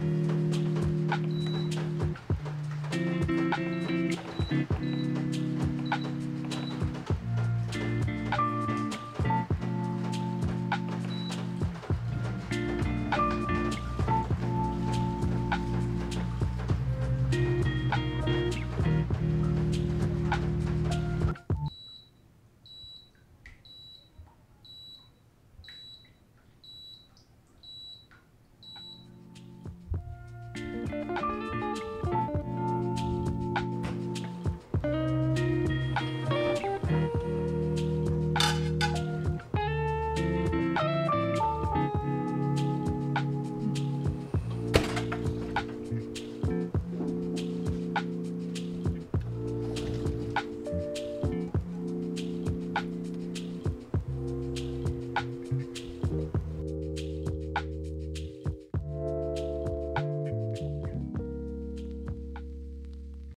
嗯。